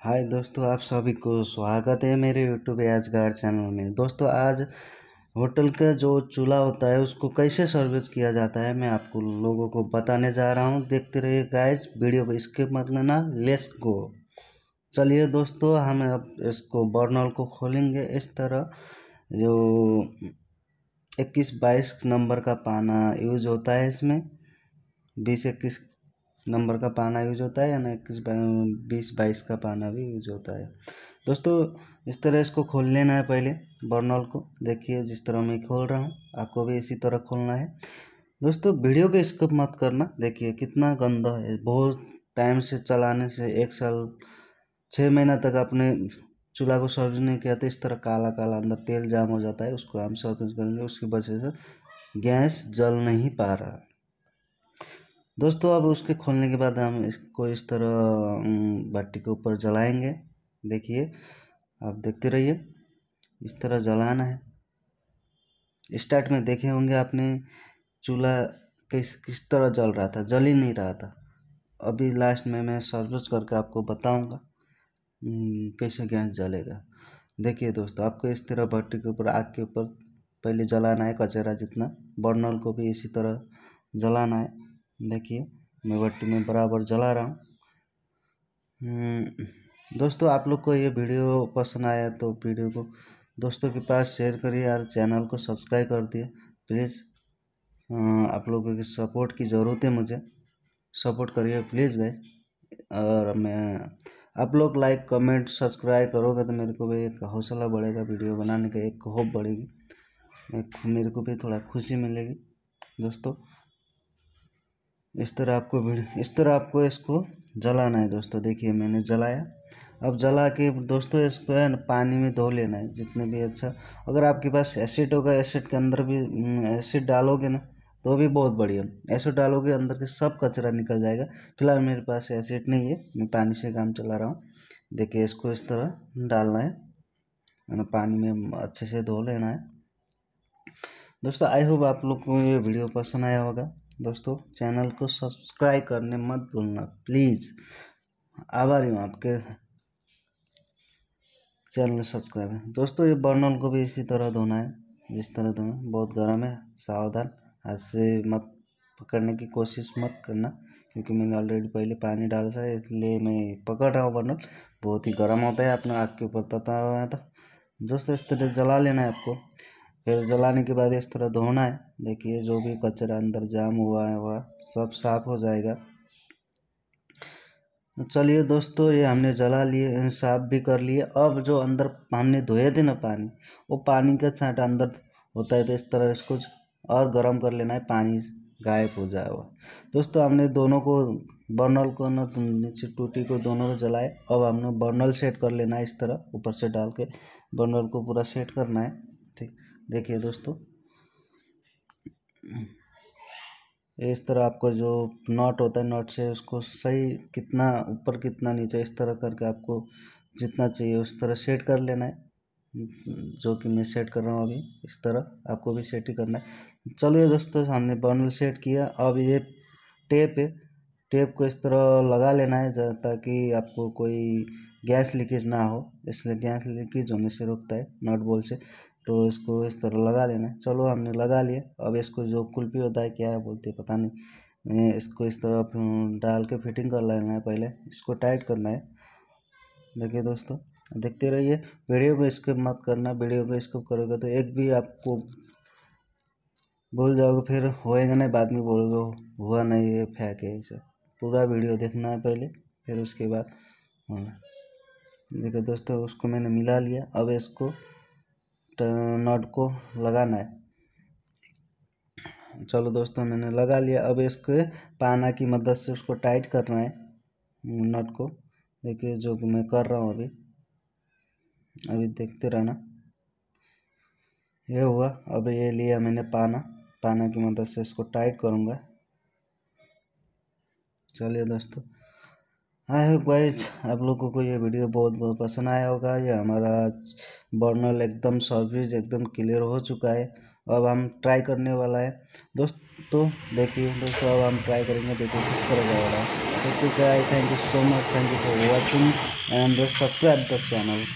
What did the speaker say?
हाय दोस्तों, आप सभी को स्वागत है मेरे यूट्यूब गार्ड चैनल में। दोस्तों, आज होटल का जो चूल्हा होता है, उसको कैसे सर्विस किया जाता है, मैं आपको लोगों को बताने जा रहा हूँ। देखते रहिए गाइज़ वीडियो को स्किप मत करना लेस गो चलिए दोस्तों, हम अब इसको बर्नल को खोलेंगे। इस तरह जो इक्कीस बाईस नंबर का पाना यूज़ होता है इसमें। बीस इक्कीस नंबर का पाना यूज़ होता है या ना इक्कीस बीस, बाईस का पाना भी यूज़ होता है। दोस्तों, इस तरह इसको खोल लेना है पहले, बर्नल को। देखिए, जिस तरह मैं खोल रहा हूँ, आपको भी इसी तरह खोलना है। दोस्तों, वीडियो को स्किप मत करना। देखिए, कितना गंदा है। बहुत टाइम से चलाने से, एक साल छः महीना तक अपने चूल्हा को सर्विस नहीं किया तो इस तरह काला काला अंदर तेल जाम हो जाता है, उसको हम सर्विस करेंगे, उसकी वजह से गैस जल नहीं पा रहा दोस्तों, अब उसके खोलने के बाद हम इसको इस तरह भट्टी के ऊपर जलाएँगे। देखिए, आप देखते रहिए। इस तरह जलाना है। स्टार्ट में देखे होंगे आपने, चूल्हा किस किस तरह जल रहा था। जल ही नहीं रहा था। अभी लास्ट में मैं सर्विस करके आपको बताऊँगा कैसे गैस जलेगा। देखिए दोस्तों, आपको इस तरह भट्टी के ऊपर, आग के ऊपर पहले जलाना है, कचरा जितना, बर्नल को भी इसी तरह जलाना है। देखिए मैं भट्टी में बराबर जला रहा हूँ। हम्म, दोस्तों आप लोग को ये वीडियो पसंद आया तो वीडियो को दोस्तों के पास शेयर करिए और चैनल को सब्सक्राइब कर दिए। प्लीज़ आप लोगों की सपोर्ट की ज़रूरत है मुझे। सपोर्ट करिए प्लीज़ गए और मैं आप लोग लाइक कमेंट सब्सक्राइब करोगे तो मेरे को भी एक हौसला बढ़ेगा वीडियो बनाने का एक होप बढ़ेगी। मेरे को भी थोड़ा खुशी मिलेगी। दोस्तों इस तरह आपको इस तरह आपको इसको जलाना है दोस्तों। देखिए, मैंने जलाया। अब जला के दोस्तों इसको है ना, पानी में धो लेना है, जितने भी अच्छा। अगर आपके पास एसिड होगा एसिड के अंदर भी एसिड डालोगे ना तो भी बहुत बढ़िया। एसिड डालोगे, अंदर के सब कचरा निकल जाएगा। फ़िलहाल मेरे पास एसिड नहीं है, मैं पानी से काम चला रहा हूँ। देखिए, इसको इस तरह डालना है। पानी में अच्छे से धो लेना है। दोस्तों आई होप आप लोग को ये वीडियो पसंद आया होगा। दोस्तों, चैनल को सब्सक्राइब करने मत भूलना, प्लीज़। आभारी हूँ आपके चैनल सब्सक्राइब है दोस्तों, ये बर्नल को भी इसी तरह धोना है, जिस तरह धोना बहुत गर्म है, सावधान हाथ से मत पकड़ने की कोशिश मत करना, क्योंकि मैंने ऑलरेडी पहले पानी डाला था, इसलिए मैं पकड़ रहा हूँ बर्नल। बहुत ही गर्म होता है, अपने आग के ऊपर तता हुआ तो दोस्तों, इस तरह जला लेना है आपको। फिर जलाने के बाद इस तरह धोना है। देखिए, जो भी कचरा अंदर जाम हुआ है, वह सब साफ़ हो जाएगा। तो चलिए दोस्तों, ये हमने जला लिए साफ़ भी कर लिए। अब जो अंदर हमने धोए थे ना पानी, वो पानी का छाट अंदर होता है तो इस तरह इसको और गर्म कर लेना है, पानी गायब हो जाएगा दोस्तों, हमने दोनों को, बर्नल को ना नीचे टूटी को दोनों को जलाए। अब हमने बर्नल सेट कर लेना है इस तरह, ऊपर से डाल के। बर्नल को पूरा सेट करना है। ठीक देखिए दोस्तों, इस तरह आपको जो नॉट होता है नॉट से उसको सही कितना ऊपर कितना नीचे, इस तरह करके आपको जितना चाहिए उस तरह सेट कर लेना है। जो कि मैं सेट कर रहा हूँ अभी, इस तरह आपको भी सेट ही करना है। चलो दोस्तों, हमने बर्नल सेट किया। अब ये टेप है टेप को इस तरह लगा लेना है ताकि आपको कोई गैस लीकेज ना हो। इसलिए गैस लीकेज होने से रोकता है नट बोल से। तो इसको इस तरह लगा लेना। चलो हमने लगा लिया। अब इसको जो कुल्फी होता है, क्या है बोलते हैं, पता नहीं। इसको इस तरह डाल के फिटिंग कर लेना है पहले। इसको टाइट करना है। देखिए दोस्तों, देखते रहिए। वीडियो को स्किप मत करना। वीडियो को स्किप करोगे तो एक भी आपको भूल जाओगे, फिर होएगा नहीं, बाद में बोलोगे, हुआ नहीं, ये फेंक है ऐसा पूरा वीडियो देखना है पहले, फिर उसके बाद होना। दोस्तों, उसको मैंने मिला लिया। अब इसको नट को लगाना है। चलो दोस्तों, मैंने लगा लिया। अब इसके पाना की मदद से उसको टाइट करना है। नट को। देखिए जो मैं कर रहा हूँ अभी। अभी देखते रहना। ये हुआ। अब ये लिया मैंने पाना। पाना की मदद से इसको टाइट करूँगा। चलिए दोस्तों। आई होप गाइज़ आप लोगों को ये वीडियो बहुत बहुत पसंद आया होगा। ये हमारा बर्नल एकदम सर्विस एकदम क्लियर हो चुका है। अब हम ट्राई करने वाला है। दोस्तों, देखिए, दोस्तों, अब हम ट्राई करेंगे। देखिए, किस तरह का हो रहा है। Thank you so much thank you for watching and subscribe the channel